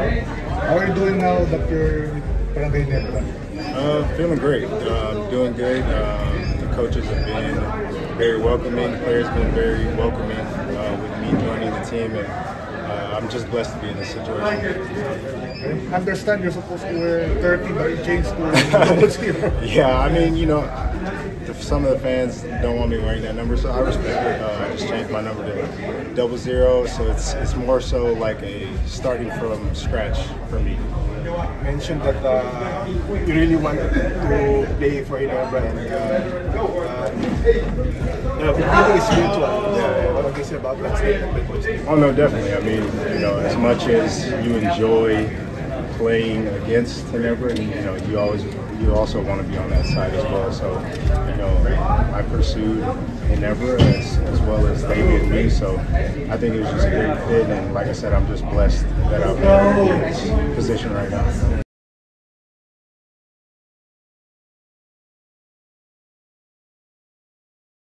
How are you doing now that you're Barangay Ginebra? Uh, feeling great. Uh, doing good. Um, the coaches have been very welcoming. The Players have been very welcoming uh, with me joining the team, and uh, I'm just blessed to be in this situation. I understand you're supposed to wear 30, but you changed to double zero. Yeah, I mean, you know, some of the fans don't want me wearing that number, so I respect it. Uh, I just changed my number to double zero, so it's it's more so like a starting from scratch for me. mentioned that uh, you really wanted to play for Ginebra and uh, uh, the feeling is mutual. Yeah. What can you say about that statement? Oh no, definitely. I mean, you know, as much as you enjoy playing against Ginebra, you know, you always you also want to be on that side as well. So, you know, I pursued Ginebra as, as well as they did me. So, I think it was just a great fit, and like I said, I'm just blessed that I'm in this position right now.